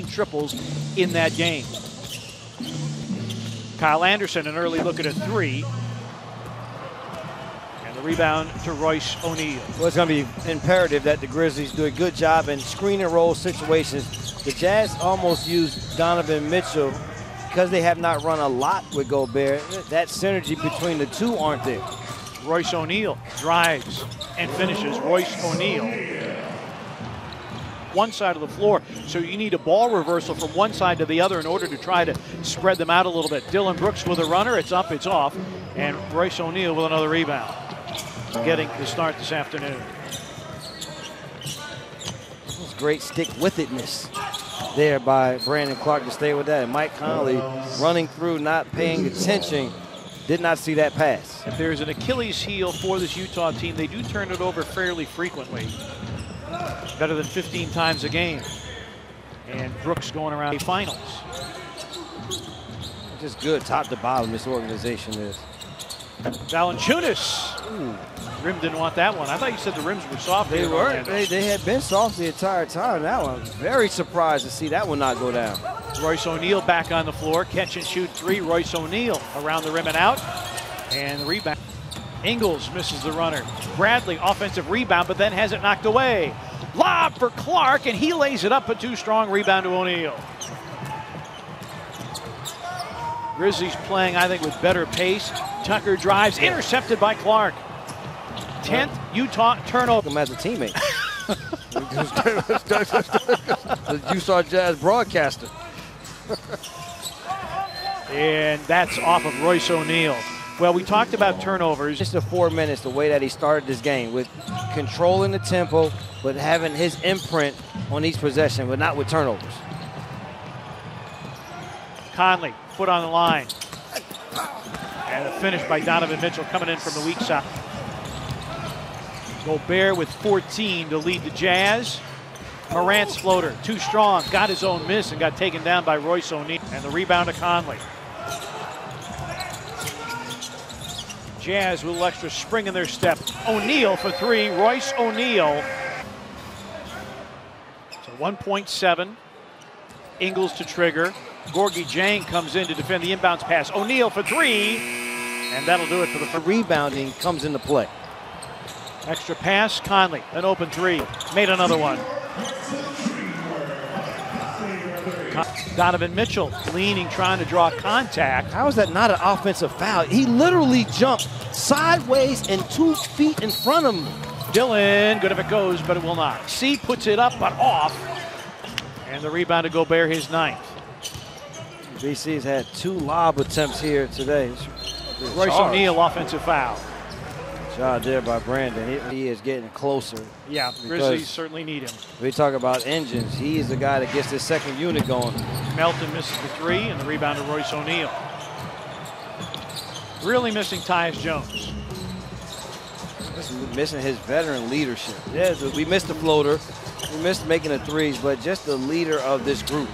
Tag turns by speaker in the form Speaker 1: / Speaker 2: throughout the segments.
Speaker 1: triples in that game. Kyle Anderson, an early look at a three. And the rebound to Royce O'Neale.
Speaker 2: Well, it's going to be imperative that the Grizzlies do a good job in screen and roll situations. The Jazz almost used Donovan Mitchell because they have not run a lot with Gobert. That synergy between the two aren't there.
Speaker 1: Royce O'Neale drives and finishes. Royce O'Neale one side of the floor. So you need a ball reversal from one side to the other in order to try to spread them out a little bit. Dillon Brooks with a runner. It's up, it's off. And Royce O'Neale with another rebound. Getting the start this afternoon.
Speaker 2: That's great stick with itness there by Brandon Clarke to stay with that. And Mike Conley running through, not paying attention. Did not see that pass.
Speaker 1: If there's an Achilles heel for this Utah team, they do turn it over fairly frequently better than 15 times a game. And Brooks going around the finals.
Speaker 2: Just good top to bottom this organization is.
Speaker 1: Valanciunas. Ooh, rim didn't want that one. I thought you said the rims were soft.
Speaker 2: They were. They, they had been soft the entire time. That one, was very surprised to see that one not go down.
Speaker 1: Royce O'Neale back on the floor. Catch and shoot three. Royce O'Neale around the rim and out. And the rebound. Ingles misses the runner. Bradley offensive rebound, but then has it knocked away. Lob for Clarke, and he lays it up, a too strong rebound to O'Neale. Grizzlies playing, I think, with better pace. Tucker drives, intercepted by Clarke. 10th Utah turnover.
Speaker 2: Him as a teammate. the Utah Jazz broadcaster.
Speaker 1: and that's off of Royce O'Neale. Well, we talked about turnovers.
Speaker 2: Just the four minutes, the way that he started this game with controlling the tempo, but having his imprint on each possession, but not with turnovers.
Speaker 1: Conley, foot on the line. And a finish by Donovan Mitchell coming in from the weak side. Gobert with 14 to lead the Jazz. Morant's floater, too strong, got his own miss and got taken down by Royce O'Neale. And the rebound to Conley. Jazz with a little extra spring in their step. O'Neale for three. Royce O'Neale. So 1.7. Ingles to trigger. Gorgui Dieng comes in to defend the inbounds pass. O'Neale for three. And that'll do it for the
Speaker 2: first. Rebounding comes into play.
Speaker 1: Extra pass. Conley. An open three. Made another one. Donovan Mitchell leaning, trying to draw contact.
Speaker 2: How is that not an offensive foul? He literally jumped sideways and two feet in front of him.
Speaker 1: Dillon, good if it goes, but it will not. C puts it up, but off. And the rebound to Gobert, his ninth.
Speaker 2: BC's had two lob attempts here today.
Speaker 1: Royce O'Neale, offensive foul.
Speaker 2: Job there by Brandon. He, he, is getting closer.
Speaker 1: Yeah, Grizzlies certainly need him.
Speaker 2: We talk about engines. He is the guy that gets this second unit going.
Speaker 1: Melton misses the three, and the rebound to Royce O'Neale. Really missing Tyus Jones.
Speaker 2: Missing his veteran leadership. Yeah, we missed the floater. We missed making the threes, but just the leader of this group.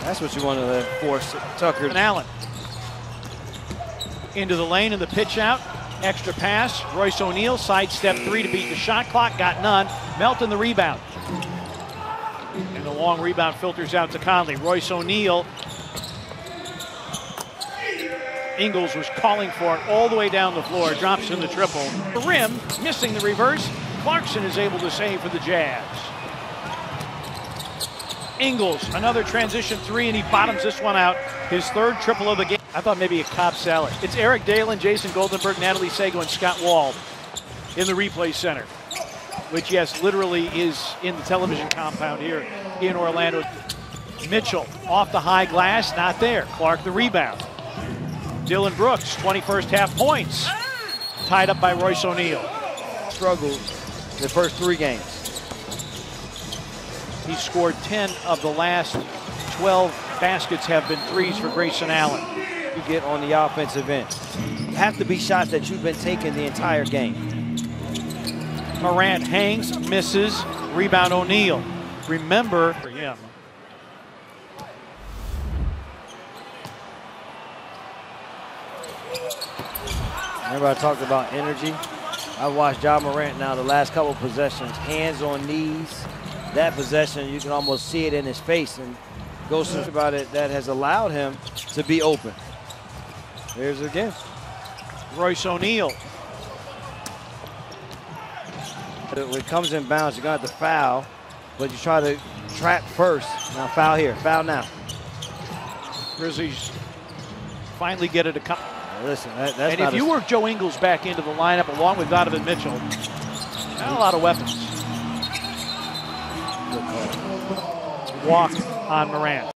Speaker 2: That's what you want to force Tucker.
Speaker 1: And Allen. Into the lane and the pitch out. Extra pass. Royce O'Neale sidestep three to beat the shot clock. Got none. Melton the rebound. And the long rebound filters out to Conley. Royce O'Neale. Ingles was calling for it all the way down the floor. Drops in the triple. The rim, missing the reverse. Clarkson is able to save for the Jazz. Ingles, another transition three, and he bottoms this one out. His third triple of the game. I thought maybe a Cobb salad. It's Eric Dalen, Jason Goldenberg, Natalie Sago, and Scott Wall in the replay center, which, yes, literally is in the television compound here in Orlando. Mitchell off the high glass, not there. Clarke the rebound. Dillon Brooks, 21st half points, tied up by Royce O'Neale.
Speaker 2: Struggled the first three games.
Speaker 1: He scored 10 of the last 12 baskets have been threes for Grayson Allen.
Speaker 2: You get on the offensive end. Have to be shots that you've been taking the entire game.
Speaker 1: Morant hangs, misses, rebound O'Neale. Remember for him.
Speaker 2: Remember I talked about energy? I watched Ja Morant now the last couple possessions, hands on knees, that possession, you can almost see it in his face. And goes about it that has allowed him to be open. Here's again.
Speaker 1: Royce O'Neale.
Speaker 2: It comes in bounds, you're going to have to foul, but you try to trap first. Now foul here, foul now.
Speaker 1: Grizzlies finally get it a couple.
Speaker 2: Listen, that, that's
Speaker 1: And if you work Joe Ingles back into the lineup along with Donovan Mitchell, not a lot of weapons. Walk on Morant.